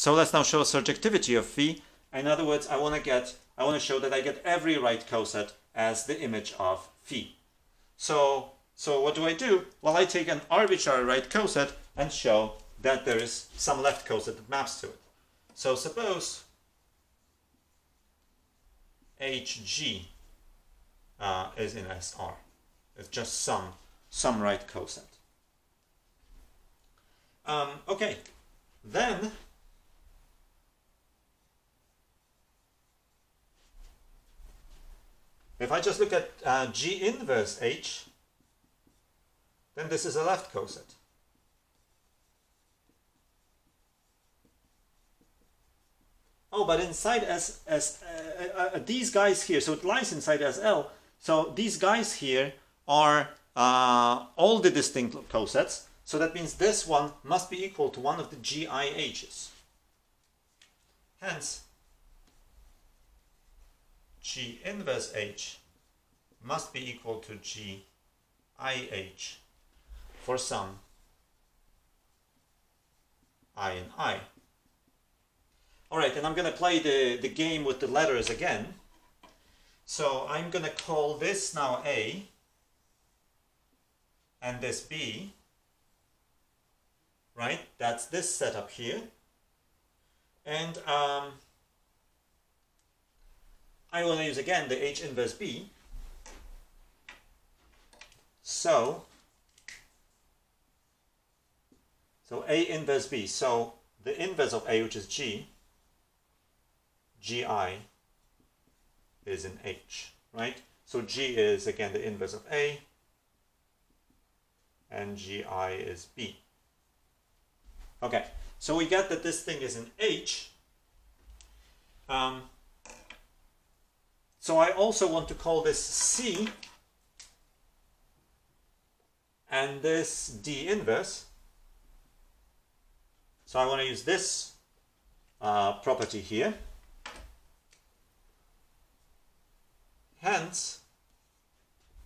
So let's now show surjectivity of phi. In other words, I want to get, I want to show that I get every right coset as the image of phi. So, so what do I do? Well, I take an arbitrary right coset and show that there is some left coset that maps to it. So suppose HG uh, is in SR. It's just some, some right coset. Um, okay, then if I just look at uh, G inverse H, then this is a left coset. Oh, but inside S, S uh, uh, uh, these guys here, so it lies inside SL. So these guys here are uh, all the distinct cosets. So that means this one must be equal to one of the GIHs. Hence, G inverse H must be equal to GIH for some I and I. Alright, and I'm going to play the, the game with the letters again. So I'm going to call this now A and this B right? That's this setup here. And um, I want to use again the H inverse B. So, so A inverse B. So the inverse of A, which is G, GI is in H, right? So G is again the inverse of A, and GI is B. Okay, so we get that this thing is an H. Um, so I also want to call this C and this D inverse. So I want to use this uh, property here. Hence,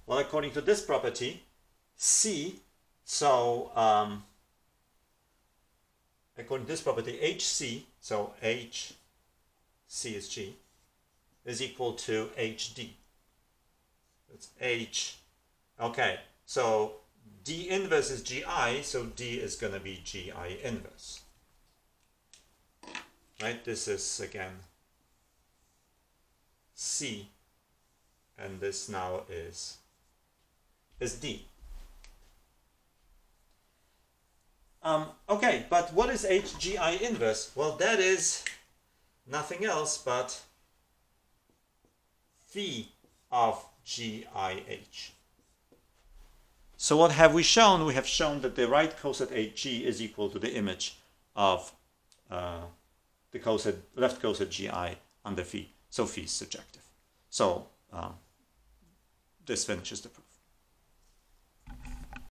well, according to this property, C, so um, according to this property, HC, so H, C is G, is equal to HD. It's H. Okay, so D inverse is GI, so D is going to be GI inverse. Right, this is again C, and this now is, is D. Um, okay, but what is HGI inverse? Well, that is nothing else but phi of GIH. So what have we shown? We have shown that the right coset HG is equal to the image of uh, the coset, left coset GI under phi. So phi is surjective. So um, this finishes the proof.